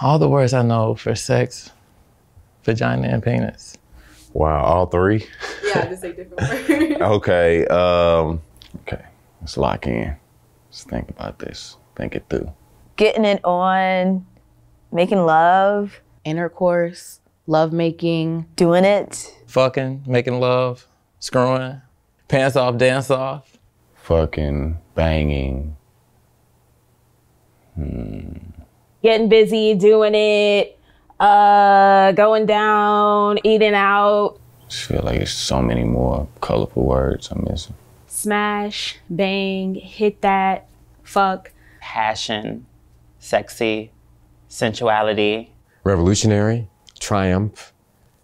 All the words I know for sex, vagina, and penis. Wow, all three? Yeah, just say different words. Okay. Um, okay. Let's lock in. Let's think about this. Think it through. Getting it on, making love, Intercourse, lovemaking, doing it. Fucking, making love, screwing, pants off, dance off. Fucking, banging. Getting busy, doing it, uh, going down, eating out, Just feel like it's so many more colorful words I'm missing. smash, bang, hit that, fuck. passion, sexy, sensuality, Revolutionary, triumph,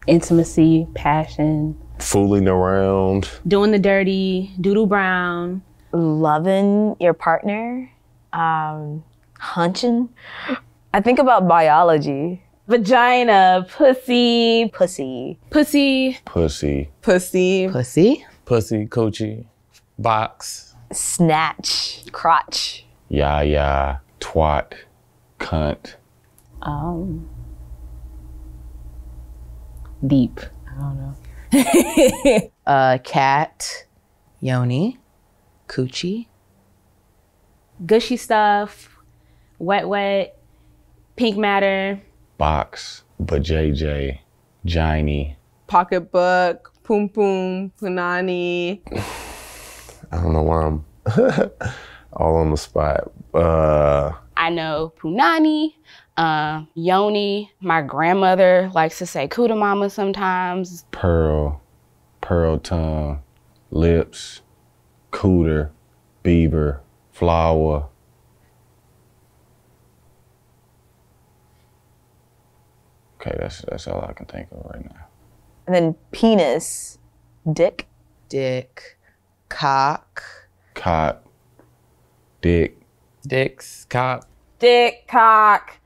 Intimacy, passion, Fooling around. doing the dirty, doodle brown, loving your partner, um, hunching. I think about biology, vagina, pussy, pussy, pussy, Pussy. pussy, pussy, Pussy, coochie, box. snatch, crotch. yah yah, Twat. Cunt. um, deep. I don't know. uh, cat, yoni, coochie, Gushy stuff, wet, wet, pink matter, Box. Bajj. Jiny. pocketbook, poom poom, punani, I don't know why I'm all on the spot. Uh, I know punani, uh, yoni. My grandmother likes to say kuda mama sometimes. pearl. Pearl tongue. Lips. Cooter. Beaver. Flower. Okay, that's that's all I can think of right now. And then penis, dick, dick, cock, cock, Dick. Dicks, cock. Dick, cock,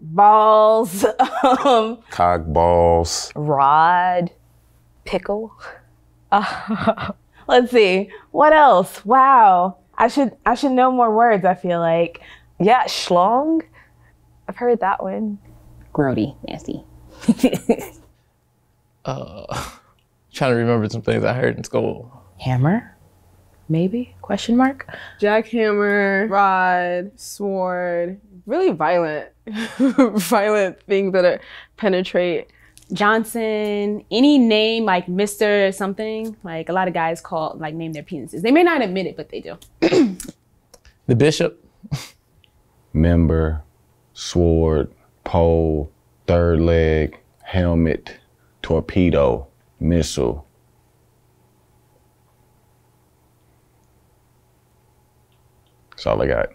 balls, um, Cock balls. rod, pickle. let's see. What else? Wow. I should I should know more words, I feel like. Yeah, schlong. I've heard that one. Grody, nasty. Uh, trying to remember some things I heard in school. hammer, maybe? Question mark. jackhammer, rod, sword, really violent, violent things that are penetrate. Johnson, any name like Mr. something, like a lot of guys call like name their penises. They may not admit it, but they do. The bishop, Member. Sword. Pole. Third leg. Helmet. Torpedo. Missile. That's all I got.